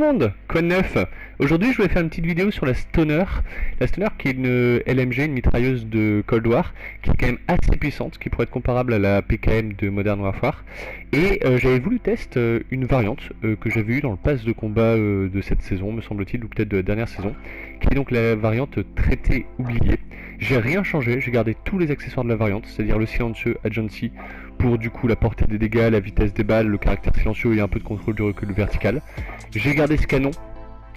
monde Quoi de neuf? Aujourd'hui je voulais faire une petite vidéo sur la Stoner. La Stoner qui est une LMG, une mitrailleuse de Cold War, qui est quand même assez puissante, qui pourrait être comparable à la PKM de Modern Warfare. Et euh, j'avais voulu tester euh, une variante euh, que j'avais eue dans le pass de combat de cette saison, me semble-t-il, ou peut-être de la dernière saison, qui est donc la variante traité oublié. J'ai rien changé, j'ai gardé tous les accessoires de la variante, c'est-à-dire le silencieux agency pour du coup la portée des dégâts, la vitesse des balles, le caractère silencieux et un peu de contrôle du recul vertical. J'ai gardé ce canon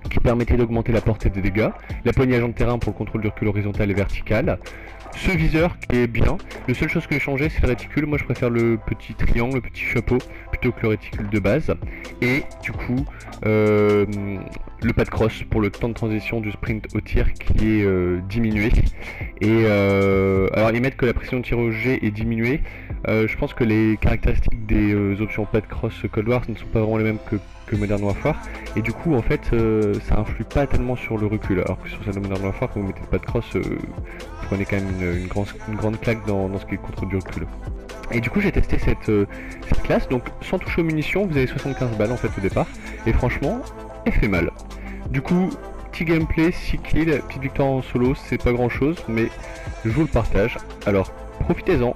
qui permettait d'augmenter la portée des dégâts, la poignée agent de terrain pour le contrôle du recul horizontal et vertical, ce viseur qui est bien, la seule chose que j'ai changé c'est le réticule, moi je préfère le petit triangle, le petit chapeau, plutôt que le réticule de base, et du coup euh, le pas de cross pour le temps de transition du sprint au tir qui est euh, diminué, et euh, alors ils mettent que la pression de tir au G est diminuée, je pense que les caractéristiques des options pas de cross Cold War ne sont pas vraiment les mêmes que que Modern Warfare et du coup en fait euh, ça influe pas tellement sur le recul. Alors que sur celle de Modern Warfare quand vous mettez pas de cross euh, vous prenez quand même une, grande, claque dans, ce qui est contre du recul. Et du coup j'ai testé cette, euh, classe. Donc sans toucher aux munitions vous avez 75 balles en fait au départ. Et franchement elle fait mal. Du coup petit gameplay 6 kills petite victoire en solo c'est pas grand chose mais je vous le partage. Alors profitez-en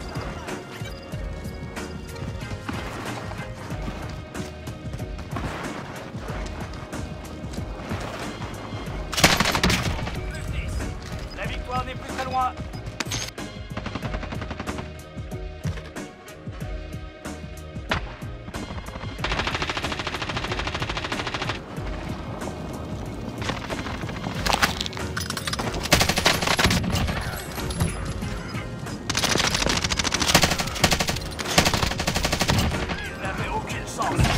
want. Get.